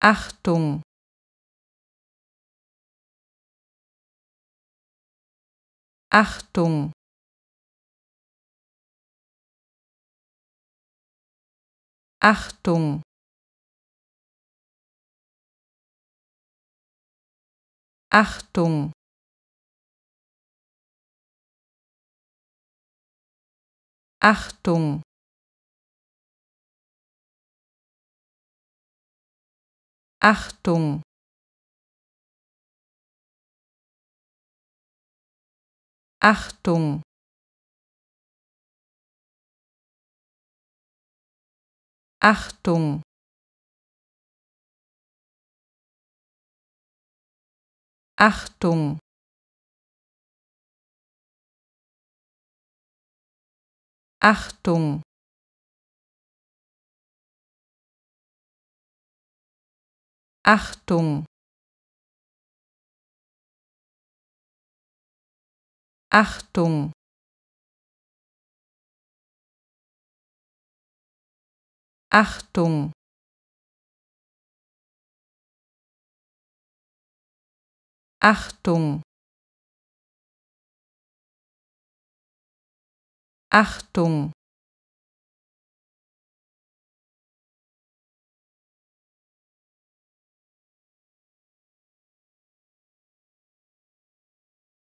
Achtung. Achtung. Achtung. Achtung. Achtung Achtung. Achtung. Achtung. Achtung. Achtung Achtung. Achtung. Achtung. Achtung. Achtung